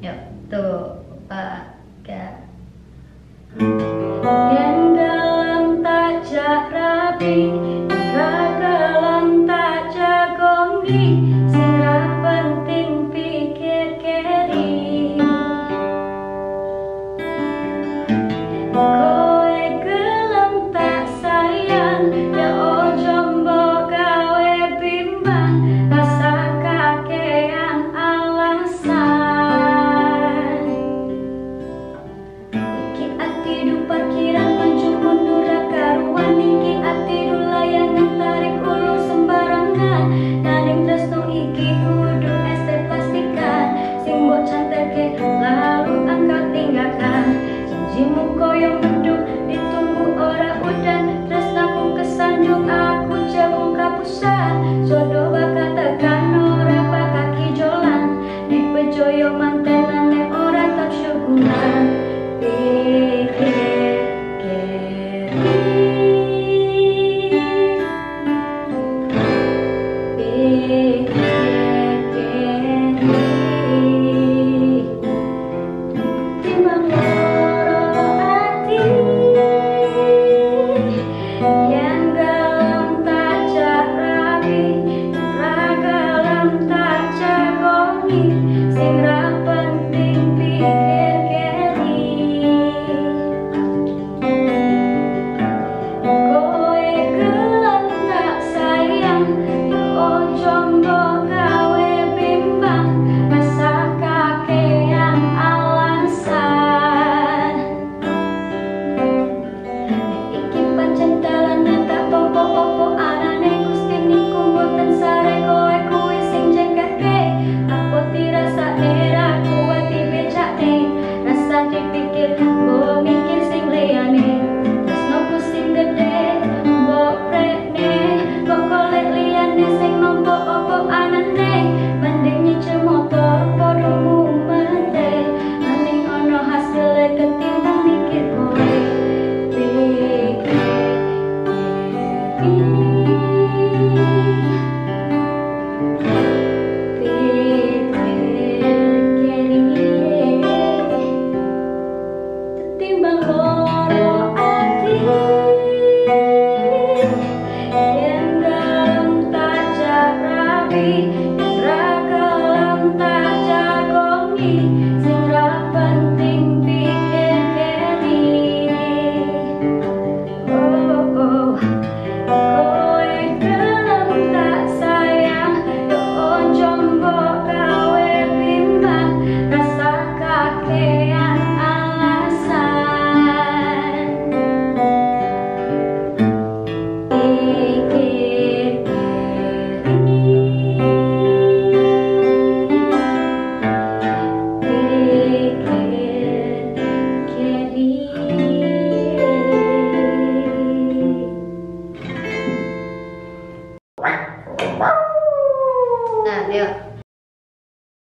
Yuk, tuh, pakai. Yang dalam tak jarapi, yang dalam tak jagongi. You. 六